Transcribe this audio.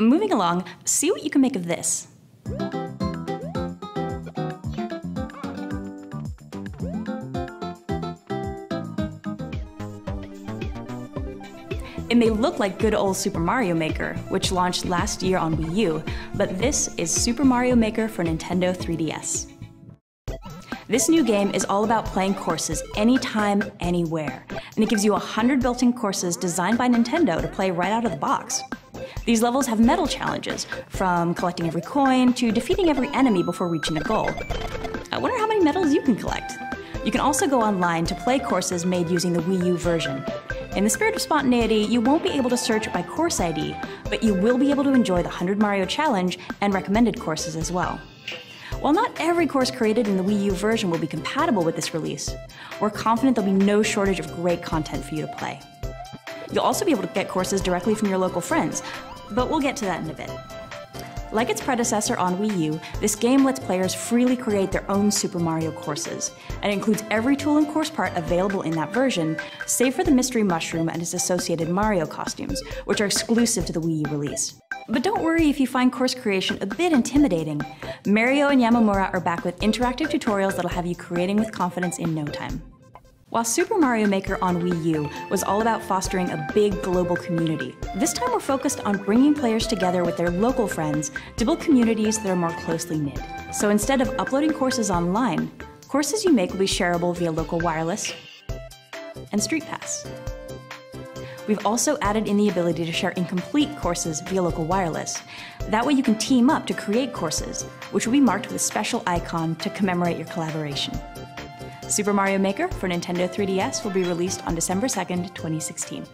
Moving along, see what you can make of this. It may look like good old Super Mario Maker, which launched last year on Wii U, but this is Super Mario Maker for Nintendo 3DS. This new game is all about playing courses anytime, anywhere, and it gives you 100 built in courses designed by Nintendo to play right out of the box. These levels have medal challenges, from collecting every coin to defeating every enemy before reaching a goal. I wonder how many medals you can collect. You can also go online to play courses made using the Wii U version. In the spirit of spontaneity, you won't be able to search by course ID, but you will be able to enjoy the 100 Mario Challenge and recommended courses as well. While not every course created in the Wii U version will be compatible with this release, we're confident there'll be no shortage of great content for you to play. You'll also be able to get courses directly from your local friends, but we'll get to that in a bit. Like its predecessor on Wii U, this game lets players freely create their own Super Mario courses, and includes every tool and course part available in that version, save for the Mystery Mushroom and its associated Mario costumes, which are exclusive to the Wii U release. But don't worry if you find course creation a bit intimidating. Mario and Yamamura are back with interactive tutorials that'll have you creating with confidence in no time. While Super Mario Maker on Wii U was all about fostering a big global community, this time we're focused on bringing players together with their local friends to build communities that are more closely knit. So instead of uploading courses online, courses you make will be shareable via local wireless and Street Pass. We've also added in the ability to share incomplete courses via local wireless. That way you can team up to create courses, which will be marked with a special icon to commemorate your collaboration. Super Mario Maker for Nintendo 3DS will be released on December 2nd, 2016.